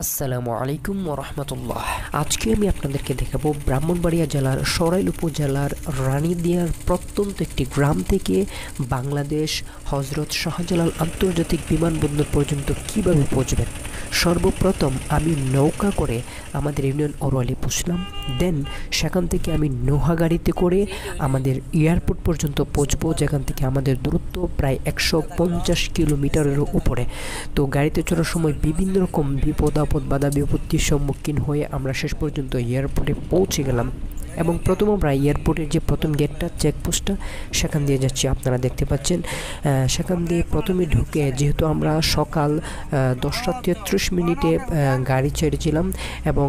আসসালামু আলাইকুম রহমতুল্লাহ আজকে আমি আপনাদেরকে দেখাবো ব্রাহ্মণবাড়িয়া জেলার সরাইল উপজেলার রানীদিয়ার প্রত্যন্ত একটি গ্রাম থেকে বাংলাদেশ হজরত শাহজালাল আন্তর্জাতিক বিমানবন্দর পর্যন্ত কীভাবে পৌঁছবেন? সর্বপ্রথম আমি নৌকা করে আমাদের ইউনিয়ন ওরওয়ালি পুষলাম। দেন সেখান থেকে আমি নোহা গাড়িতে করে আমাদের এয়ারপোর্ট পর্যন্ত পৌঁছবো, যেখান থেকে আমাদের দূরত্ব প্রায় একশো পঞ্চাশ কিলোমিটারের উপরে। তো গাড়িতে চড়ার সময় বিভিন্ন রকম বিপদ আপদ বাধা বিপত্তির সম্মুখীন হয়ে আমরা শেষ পর্যন্ত এয়ারপোর্টে পৌঁছে গেলাম। এবং প্রথম আমরা এয়ারপোর্টের যে প্রথম গেটটা চেকপোস্টটা সেখান দিয়ে যাচ্ছি। আপনারা দেখতে পাচ্ছেন সেখান দিয়ে প্রথমে ঢুকে যেহেতু আমরা সকাল দশটা তেত্রিশ মিনিটে গাড়ি ছেড়েছিলাম এবং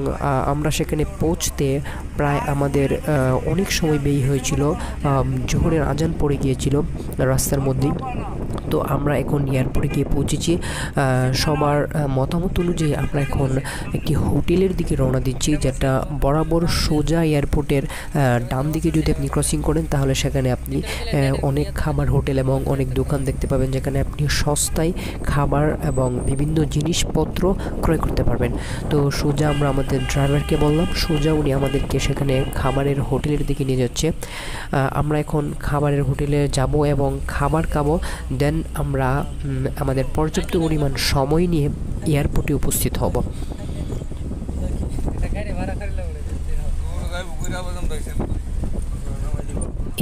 আমরা সেখানে পৌঁছতে প্রায় আমাদের অনেক সময় ব্যয় হয়েছিল জোহরের আজান পড়ে গিয়েছিল রাস্তার মধ্যেই। তো আমরা এখন এয়ারপোর্টে গিয়ে পৌঁছেছি। সবার মতামত অনুযায়ী আমরা এখন একটি হোটেলের দিকে রওনা দিচ্ছি, যেটা বরাবর সোজা এয়ারপোর্টের ডান দিকে যদি আপনি ক্রসিং করেন, তাহলে সেখানে আপনি অনেক খাবার হোটেল এবং অনেক দোকান দেখতে পাবেন, যেখানে আপনি সস্তায় খাবার এবং বিভিন্ন জিনিসপত্র ক্রয় করতে পারবেন। তো সোজা আমরা আমাদের ড্রাইভারকে বললাম, সোজা উনি আমাদেরকে সেখানে খাবারের হোটেলের দিকে নিয়ে যাচ্ছে। আমরা এখন খাবারের হোটেলে যাব এবং খাবার খাব। দেন আমরা আমাদের পর্যাপ্ত পরিমাণ সময় নিয়ে এয়ারপোর্টে উপস্থিত হব।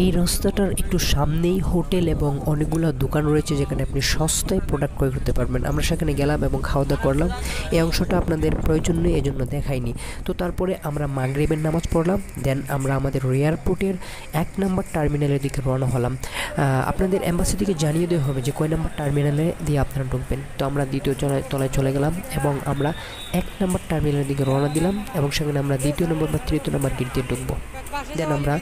এই রাস্তাটার একটু সামনেই হোটেল এবং অনেকগুলো দোকান রয়েছে যেখানে আপনি সস্তায় প্রোডাক্ট ক্রয় করতে পারবেন। আমরা সেখানে গেলাম এবং খাওয়া দাওয়া করলাম। এই অংশটা আপনাদের প্রয়োজন নেই, এজন্য দেখাইনি। তো তারপরে আমরা মাগরিবের নামাজ পড়লাম দেন আমরা আমাদের এয়ারপোর্টের এক নম্বর টার্মিনালের দিকে রওনা হলাম। আপনাদের অ্যাম্বাসি থেকে জানিয়ে দেওয়া হবে যে কয় নম্বর টার্মিনালে দিয়ে আপনারা ঢুকবেন। তো আমরা দ্বিতীয় তলায় চলে গেলাম এবং আমরা এক নম্বর টার্মিনালের দিকে রওনা দিলাম এবং সেখানে আমরা দ্বিতীয় নম্বর বা তৃতীয় নম্বর গেট দিয়ে ঢুকবো। দেন আমরা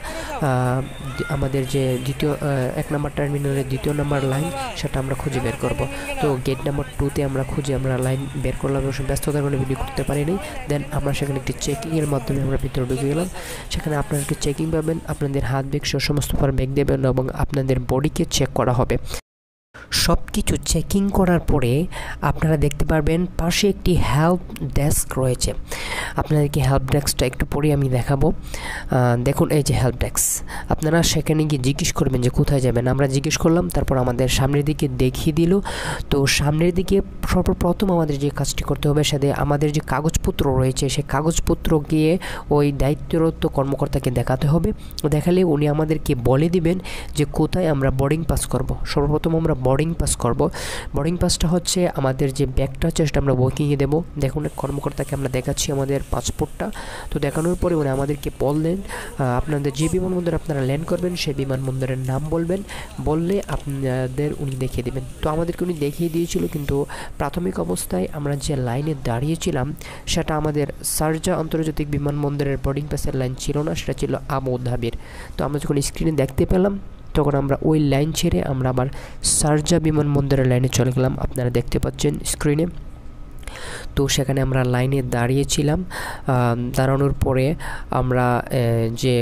আমাদের যে দ্বিতীয় এক নম্বর টার্মিনালের দ্বিতীয় নাম্বার লাইন সেটা আমরা খুঁজে বের করব। তো গেট নাম্বার টুতে আমরা খুঁজে আমরা লাইন বের করলাম এবং ব্যস্ততার কারণে ভিডিও করতে পারিনি। দেন আমরা সেখানে একটি চেকিংয়ের মাধ্যমে আমরা ভিতরে ঢুকে গেলাম। সেখানে আপনারা একটি চেকিং পাবেন, আপনাদের হাত ব্যাগ সে সমস্ত পর ব্যাগ দেবেন এবং আপনাদের বডিকে চেক করা হবে। সব কিছু চেকিং করার পরে আপনারা দেখতে পারবেন পাশে একটি হেল্প ডেস্ক রয়েছে। আপনাদেরকে হেল্প ডেস্কটা একটু পরে আমি দেখাবো। দেখুন, এই যে হেল্প ডেস্ক আপনারা সেখানে গিয়ে জিজ্ঞেস করবেন যে কোথায় যাবেন। আমরা জিজ্ঞেস করলাম, তারপর আমাদের সামনের দিকে দেখিয়ে দিল। তো সামনের দিকে সর্বপ্রথম আমাদের যে কাজটি করতে হবে সাথে আমাদের যে কাগজপত্র রয়েছে সেই কাগজপত্র গিয়ে ওই দায়িত্বরত কর্মকর্তাকে দেখাতে হবে। দেখালে উনি আমাদেরকে বলে দিবেন যে কোথায় আমরা বোর্ডিং পাস করব। সর্বপ্রথম আমরা বোর্ডিং পাস করব। বোর্ডিং পাসটা হচ্ছে আমাদের যে ব্যাগটা আছে, সেটা আমরা বুকিংয়ে দেবো। দেখুন, কর্মকর্তাকে আমরা দেখাচ্ছি আমাদের পাসপোর্টটা তো দেখানোর পরে উনি আমাদেরকে বললেন আপনাদের যে বিমানবন্দরে আপনারা ল্যান্ড করবেন, সেই বিমানবন্দরের নাম বলবেন। বললে আপনাদের উনি দেখিয়ে দেবেন। তো আমাদেরকে উনি দেখিয়ে দিয়েছিল, কিন্তু প্রাথমিক অবস্থায় আমরা যে লাইনে দাঁড়িয়েছিলাম, সেটা আমাদের সার্জা আন্তর্জাতিক বিমানবন্দরের বোর্ডিং পাসের লাইন ছিল না, সেটা ছিল আবু ধাবির। তো আমরা যখন স্ক্রিনে দেখতে পেলাম তখন আমরা ওই লাইন ছেড়ে আমরা আবার সার্জা বিমানবন্দরের লাইনে চলে গেলাম। আপনারা দেখতে পাচ্ছেন স্ক্রিনে তো সেখানে আমরা লাইনে দাঁড়িয়েছিলাম। দাঁড়ানোর পরে আমরা যে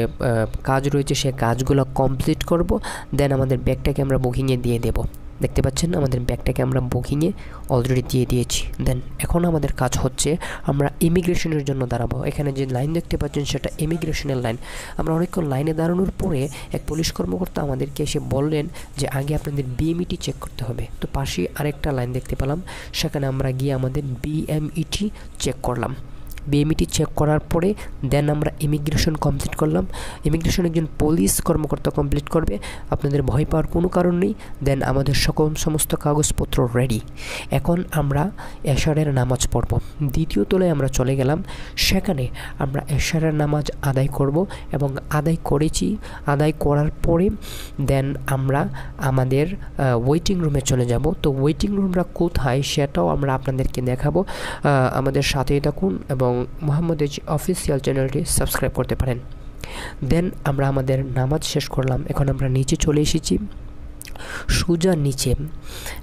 কাজ রয়েছে সে কাজগুলো কমপ্লিট করব। দেন আমাদের ব্যাগটাকে আমরা বুকিংয়ে দিয়ে দেবো। দেখতে পাচ্ছেন, আমাদের ব্যাগটাকে আমরা বুকিংয়ে অলরেডি দিয়ে দিয়েছি। দেন এখন আমাদের কাজ হচ্ছে, আমরা ইমিগ্রেশনের জন্য দাঁড়াবো। এখানে যে লাইন দেখতে পাচ্ছেন, সেটা ইমিগ্রেশনের লাইন আমরা অনেকক্ষণ লাইনে দাঁড়ানোর পরে এক পুলিশ কর্মকর্তা আমাদেরকে এসে বললেন যে, আগে আপনাদের বিএমইটি চেক করতে হবে। তো পাশেই আরেকটা লাইন দেখতে পেলাম, সেখানে আমরা গিয়ে আমাদের বিএমইটি চেক করলাম। বিএমইটি চেক করার পরে দেন আমরা ইমিগ্রেশন কমপ্লিট করলাম। ইমিগ্রেশন একজন পুলিশ কর্মকর্তা কমপ্লিট করবে। আপনাদের ভয় পাওয়ার কোনো কারণ নেই। দেন আমাদের সকল সমস্ত কাগজপত্র রেডি এখন আমরা এশারের নামাজ পড়ব। দ্বিতীয় তলায় আমরা চলে গেলাম। সেখানে আমরা এশারের নামাজ আদায় করব এবং আদায় করেছি। আদায় করার পরে দেন আমরা আমাদের ওয়েটিং রুমে চলে যাব। তো ওয়েটিং রুমটা কোথায় সেটাও আমরা আপনাদেরকে দেখাবো। আমাদের সাথেই থাকুন এবং এবং মোহাম্মদ এজ অফিসিয়াল চ্যানেলটি সাবস্ক্রাইব করতে পারেন। দেন আমরা আমাদের নামাজ শেষ করলাম। এখন আমরা নিচে চলে এসেছি। সোজা নিচে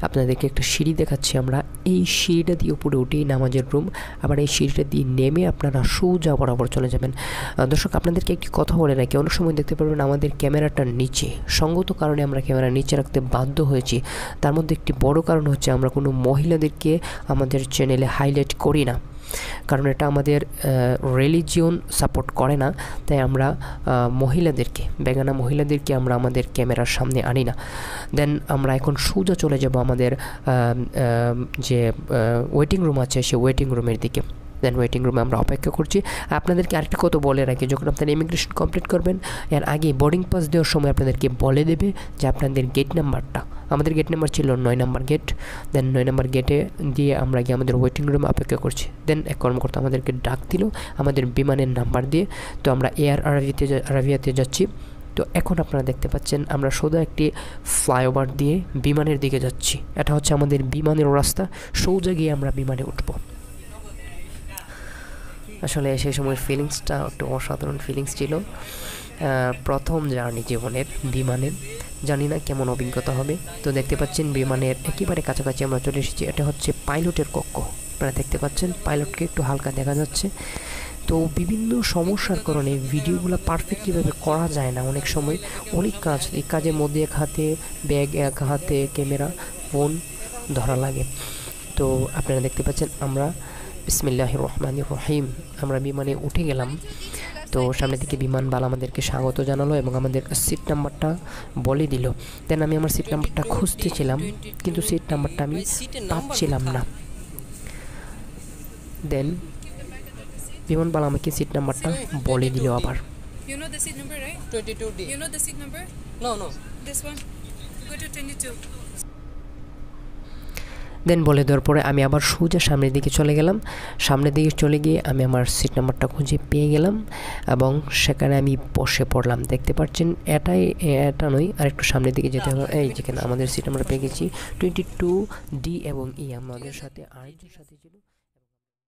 আপনাদেরকে একটা সিঁড়ি দেখাচ্ছি আমরা। এই সিঁড়িটা দিয়ে উপরে উঠেই নামাজের রুম আবার এই সিঁড়িটা দিয়ে নেমে আপনারা সোজা বরাবর চলে যাবেন। দর্শক, আপনাদেরকে একটি কথা বলে রাখি। অনেক সময় দেখতে পারবেন আমাদের ক্যামেরাটা নিচে। সঙ্গত কারণে আমরা ক্যামেরা নিচে রাখতে বাধ্য হয়েছি। তার মধ্যে একটি বড় কারণ হচ্ছে আমরা কোনো মহিলাদেরকে আমাদের চ্যানেলে হাইলাইট করি না। কারণ এটা আমাদের রিলিজিয়ন সাপোর্ট করে না, তাই আমরা মহিলাদেরকে, বেগানা মহিলাদেরকে আমরা আমাদের ক্যামেরার সামনে আনি না। দেন আমরা এখন সোজা চলে যাব আমাদের যে ওয়েটিং রুম আছে সে ওয়েটিং রুমের দিকে। দেন ওয়েটিং রুমে আমরা অপেক্ষা করছি। আপনাদেরকে আরেকটা কথা বলে রাখি, যখন আপনারা ইমিগ্রেশন কমপ্লিট করবেন, এর আগে বোর্ডিং পাস দেওয়ার সময় আপনাদেরকে বলে দেবে যে আপনাদের গেট নাম্বারটা আমাদের গেট নাম্বার ছিল নয় নাম্বার গেট দেন নয় নাম্বার গেটে দিয়ে আমরা গিয়ে আমাদের ওয়েটিং রুমে অপেক্ষা করছি। দেন এক কর্মকর্তা আমাদেরকে ডাক দিল আমাদের বিমানের নাম্বার দিয়ে। তো আমরা এয়ার আরাবিয়াতে আরাবিয়াতে যাচ্ছি। তো এখন আপনারা দেখতে পাচ্ছেন, আমরা সোজা একটি ফ্লাইওভার দিয়ে বিমানের দিকে যাচ্ছি। এটা হচ্ছে আমাদের বিমানের রাস্তা। সোজা গিয়ে আমরা বিমানে উঠবো। আসলে সেই সময়ের ফিলিংসটা একটু অসাধারণ ফিলিংস ছিল। প্রথম জার্নি জীবনের বিমানের। জানি না কেমন অভিজ্ঞতা হবে। তো দেখতে পাচ্ছেন বিমানের একেবারে কাছাকাছি আমরা চলে এসেছি। এটা হচ্ছে পাইলটের কক্ষ। আপনারা দেখতে পাচ্ছেন পাইলটকে একটু হালকা দেখা যাচ্ছে। তো বিভিন্ন সমস্যার কারণে ভিডিওগুলো পারফেক্টলিভাবে করা যায় না, অনেক সময় অনেক কাজ। এই কাজের মধ্যে এক হাতে ব্যাগ এক হাতে ক্যামেরা ফোন ধরা লাগে। তো আপনারা দেখতে পাচ্ছেন আমরা বিসমিল্লাহ রহমান রহিম আমরা বিমানে উঠে গেলাম তো সামনে থেকে বিমানবালা আমাদেরকে স্বাগত জানালো এবং আমাদের সিট নাম্বারটা বলে দিল দেন আমি আমার সিট নাম্বারটা খুঁজতেছিলাম কিন্তু সিট নাম্বারটা আমি পাচ্ছিলাম না দেন বিমানবালা আমাকে সিট নাম্বারটা বলে দিল আবার You know the seat number, right? 22D. You know the seat number? No, no. This one? Go to 22. দেন বলে দেওয়ার পরে আমি আবার সোজা সামনের দিকে চলে গেলাম। সামনের দিকে চলে গিয়ে আমি আমার সিট নাম্বারটা খুঁজে পেয়ে গেলাম এবং সেখানে আমি বসে পড়লাম। দেখতে পাচ্ছেন, এটাই, এটা নয় আর একটু সামনের দিকে যেতে হবে। এই যেখানে আমাদের সিট নাম্বার পেয়ে গেছি। টোয়েন্টি টু ডি এবং ই আমাদের সাথে আরেকজন সাথে ছিল।